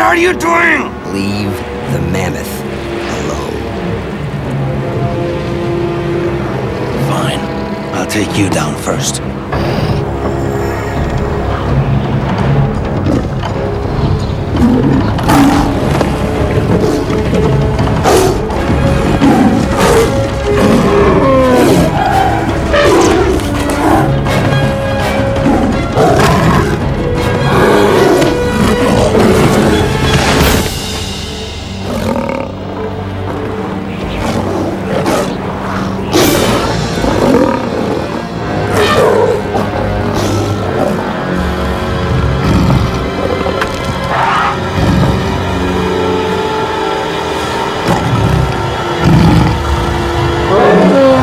are you doing? Leave the mammoth alone. Fine. I'll take you down first. Oh.